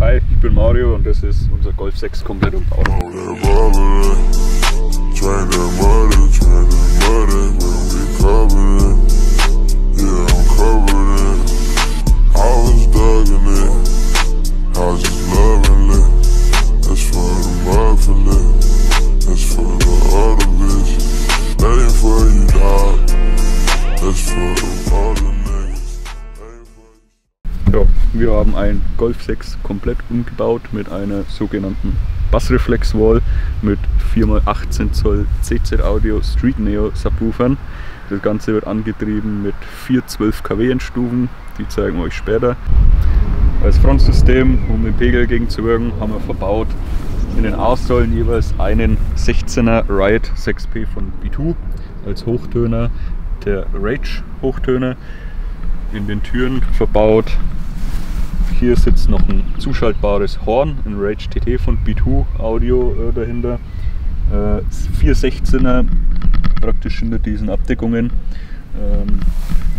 Hi, ich bin Mario und das ist unser Golf 6 komplett umbaut. Ja, wir haben ein Golf 6 komplett umgebaut mit einer sogenannten Bassreflex-Wall mit 4x18 Zoll CZ Audio Street Neo Subwoofern. Das Ganze wird angetrieben mit vier 12 kW Endstufen, die zeigen wir euch später. Als Frontsystem, um den Pegel gegenzuwirken, haben wir verbaut in den A-Säulen jeweils einen 16er Riot 6P von B2 als Hochtöner, der Rage Hochtöner. In den Türen verbaut hier sitzt noch ein zuschaltbares Horn, ein Rage TT von B2 Audio äh, dahinter. Äh, 416er praktisch hinter diesen Abdeckungen. Ähm,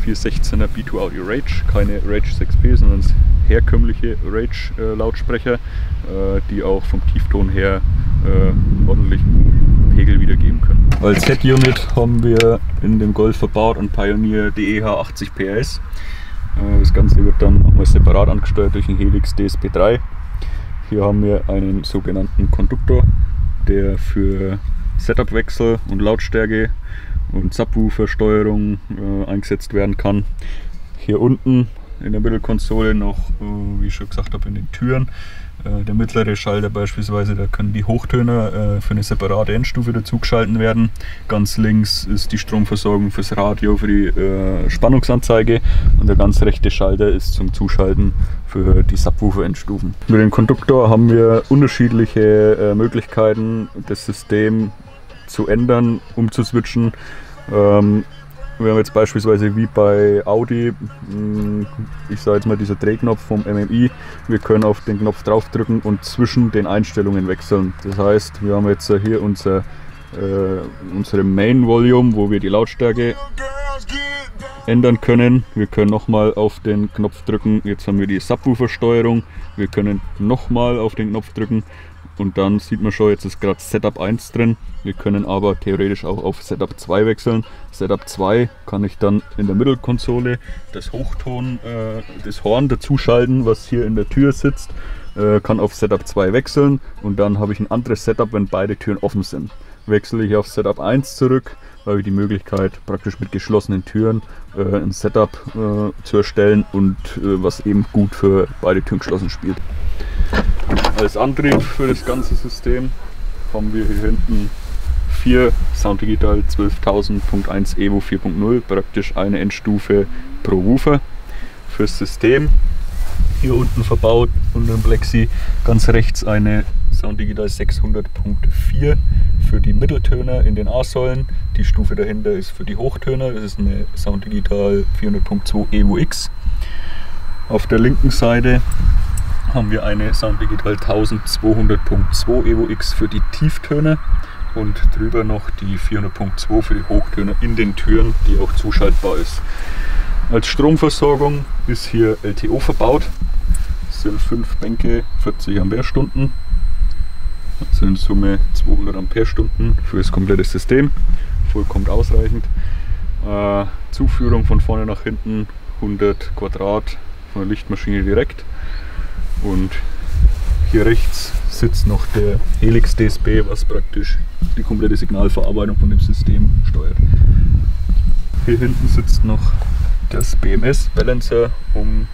416er B2 Audio Rage, keine Rage 6P, sondern herkömmliche Rage äh, äh, die auch vom Tiefton her äh, ordentlichen Pegel wiedergeben können. Als Head-Unit haben wir in dem Golf verbaut ein Pioneer DEH 80 PS. Das Ganze wird dann nochmal separat angesteuert durch einen Helix DSP3. Hier haben wir einen sogenannten Konduktor, der für Setupwechsel und Lautstärke und Subwoofer-Steuerung äh, eingesetzt werden kann. Hier unten in der Mittelkonsole noch, äh, wie ich schon gesagt habe, in den Türen äh, der mittlere Schalter beispielsweise, da können die Hochtöner äh, für eine separate Endstufe dazugeschalten werden. Ganz links ist die Stromversorgung fürs Radio, für die Spannungsanzeige und der ganz rechte Schalter ist zum Zuschalten für die Subwoofer-Endstufen. Mit dem Konduktor haben wir unterschiedliche Möglichkeiten, das System zu ändern, umzuswitchen. Wir haben jetzt beispielsweise wie bei Audi, hm, ich sage jetzt mal dieser Drehknopf vom MMI, wir können auf den Knopf draufdrücken und zwischen den Einstellungen wechseln. Das heißt, wir haben jetzt hier unser, äh, unsere Main Volume, wo wir die Lautstärke ändern können. Wir können nochmal auf den Knopf drücken, jetzt haben wir die Subwoofer-Steuerung. Wir können nochmal auf den Knopf drücken und dann sieht man schon, jetzt ist gerade Setup 1 drin. Wir können aber theoretisch auch auf Setup 2 wechseln. Setup 2 kann ich dann in der Mittelkonsole das Hochton, äh, das Horn dazuschalten, was hier in der Tür sitzt. Äh, kann auf Setup 2 wechseln und dann habe ich ein anderes Setup, wenn beide Türen offen sind. Wechsle ich auf Setup 1 zurück, habe ich die Möglichkeit, praktisch mit geschlossenen Türen äh, ein Setup äh, zu erstellen und äh, was eben gut für beide Türen geschlossen spielt. Als Antrieb für das ganze System haben wir hier hinten vier Sound Digital 12.000.1 Evo 4.0, praktisch eine Endstufe pro Woofer fürs System. Hier unten verbaut unter dem Plexi ganz rechts eine Sound Digital 600.4 für die Mitteltöner in den A-Säulen. Die Stufe dahinter ist für die Hochtöner. Das ist eine Sound Digital 400.2 Evo X. Auf der linken Seite haben wir eine Sound Digital 1200.2 Evo X für die Tieftöne und drüber noch die 400.2 für die Hochtöne in den Türen, die auch zuschaltbar ist. Als Stromversorgung ist hier LTO verbaut. Das sind 5 Bänke, 40 Ampere-Stunden. Also in Summe 200 Ampere-Stunden für das komplette System. Vollkommen ausreichend. Äh, Zuführung von vorne nach hinten 100 Quadrat von der Lichtmaschine direkt. Und hier rechts sitzt noch der Helix DSP, was praktisch die komplette Signalverarbeitung von dem System steuert. Hier hinten sitzt noch das BMS Balancer, um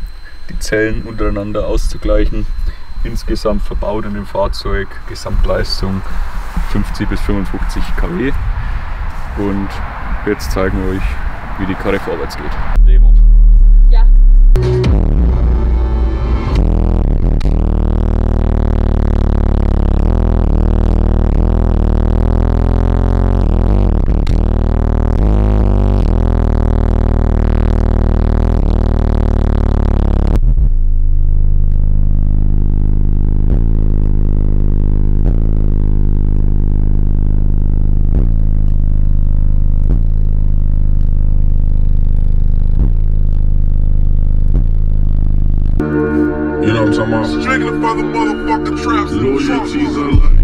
die Zellen untereinander auszugleichen. Insgesamt verbaut in dem Fahrzeug Gesamtleistung 50 bis 55 kW. Und jetzt zeigen wir euch, wie die Karre vorwärts geht. Strictly for the motherfucking traps. Loyalties unlocked.